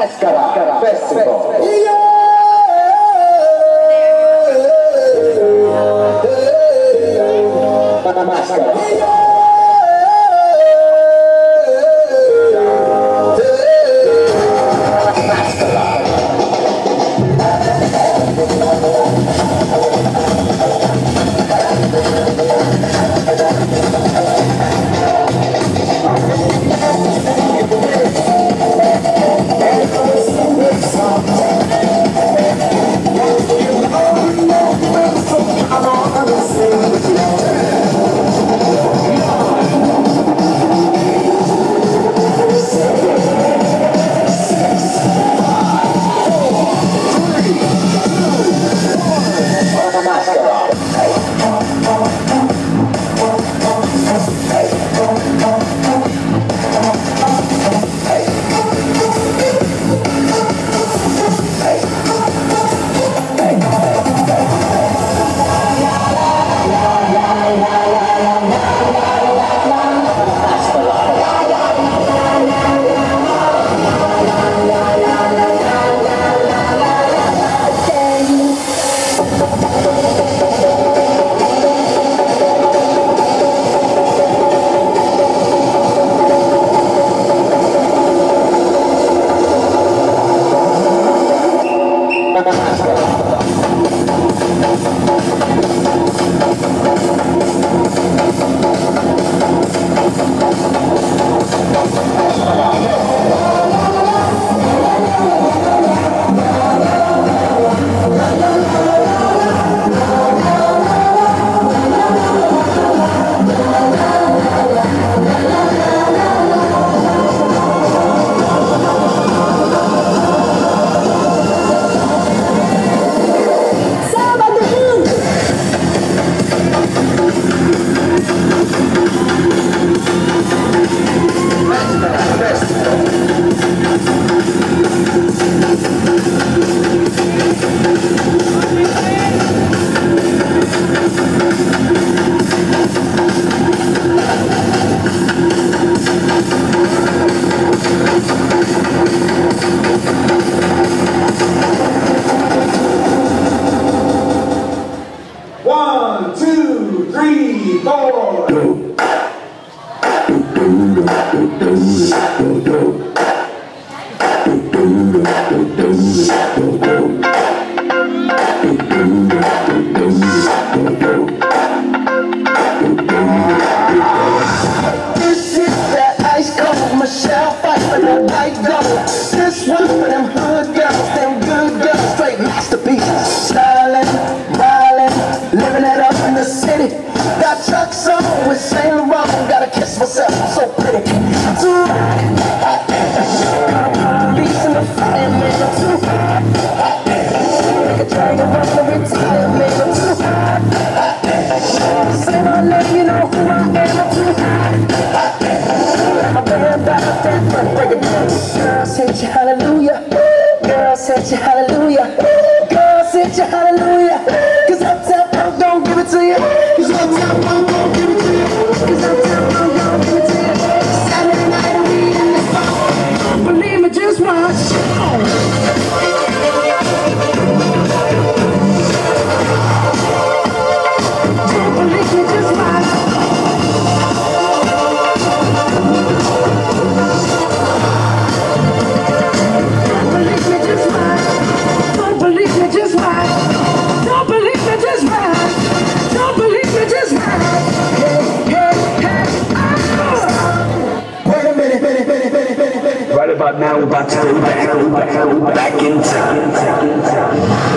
Mascara Festival. Don't do it, don't do it, don't do it, don't do it, don't do it. I'm so pretty. Too hot. Beast in the fire, man, I'm too hot. Like a dragon from the retirement, I'm too hot. Say my name, you know who I am, I'm too hot. My band out there, but break it down. Girl, said you hallelujah. Girl, said you hallelujah. Girl, said you hallelujah. Cause Uptown Funk don't give it to you. Cause Uptown Funk Right about now, we're about to go back, go back, go back in time.